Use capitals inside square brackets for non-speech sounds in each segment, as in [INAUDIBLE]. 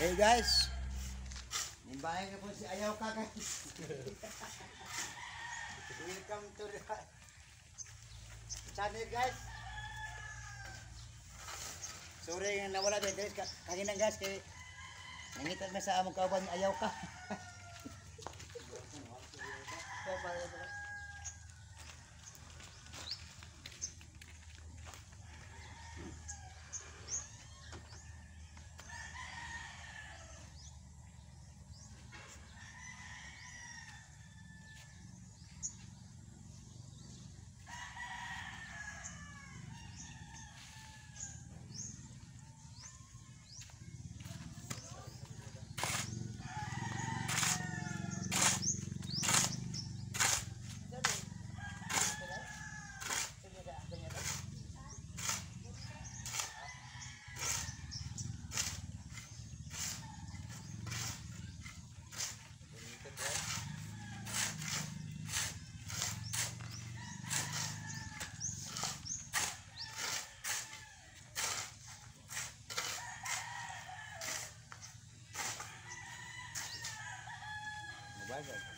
Hey guys. Nimbahay ka po si Ayaw ka guys. [LAUGHS] Welcome to the channel guys. Sorry nga nawala din guys. Ka- Kanina guys kay nangitan na sa among kauban Ayaw ka. [LAUGHS] guys.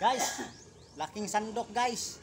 Guys, laking sandok guys.